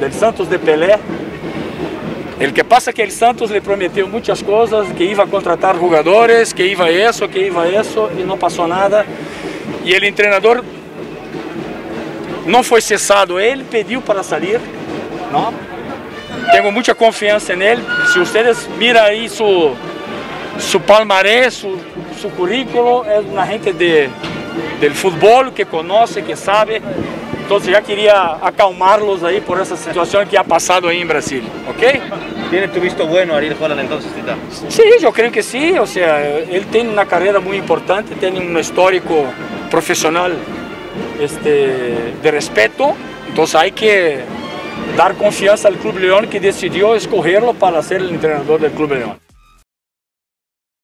del Santos de Pelé. El que pasa que el Santos le prometió muchas cosas, que iba a contratar jugadores, que iba eso, que iba eso, y no pasó nada. Y el entrenador no foi cessado, ele pediu para sair, não? Tenho muita confiança nele. Se vocês miram aí su, su palmarés, su, su currículo, é uma gente de, del futebol que conhece, que sabe. Então já queria acalmá-los aí por essa situação que ha passado aí em Brasil, ok? ¿Tiene tu visto bueno Ariel Holland entonces, Tita? Sí, yo creo que sí. O sea, él tiene una carrera muy importante, tiene un histórico profesional este, de respeto. Entonces hay que dar confianza al Club León que decidió escogerlo para ser el entrenador del Club León.